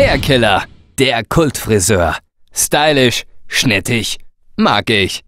Hairkiller, der Kultfriseur. Stylisch, schnittig, mag ich.